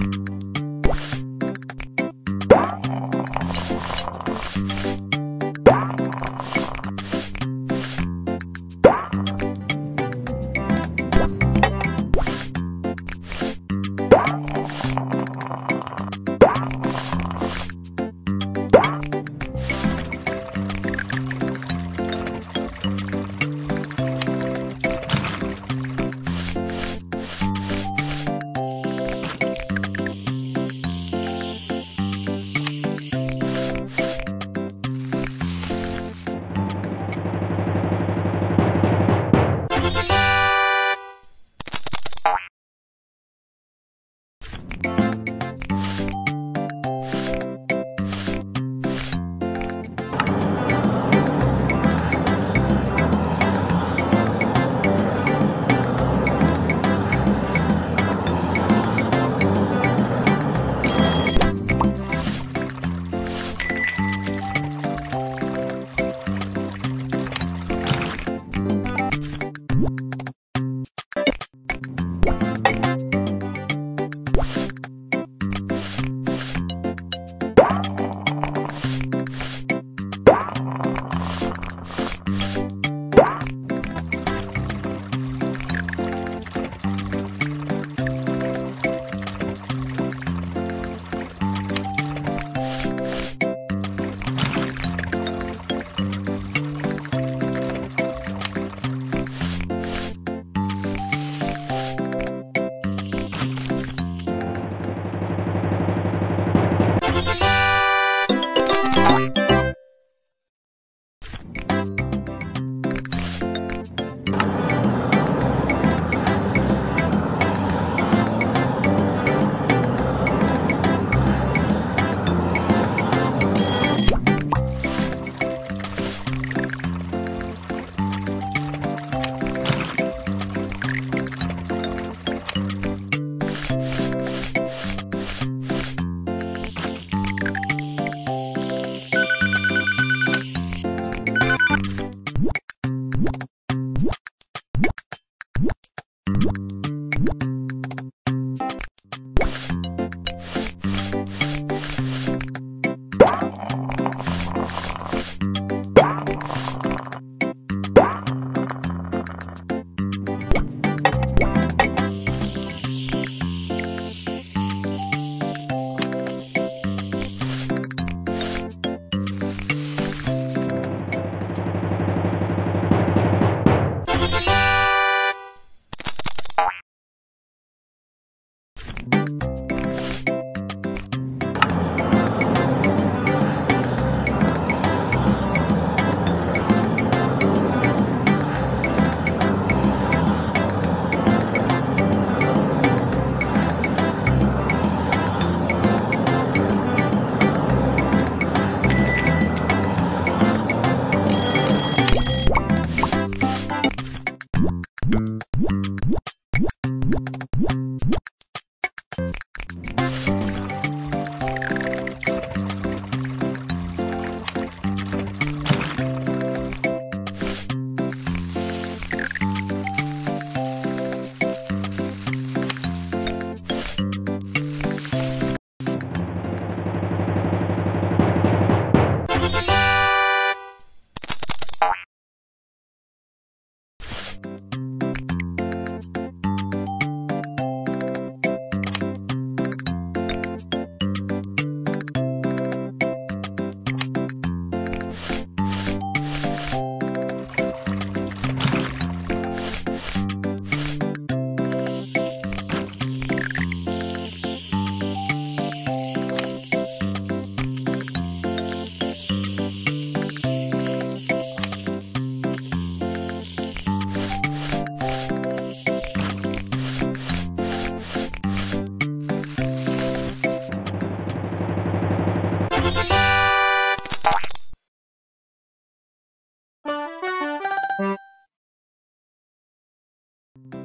you you.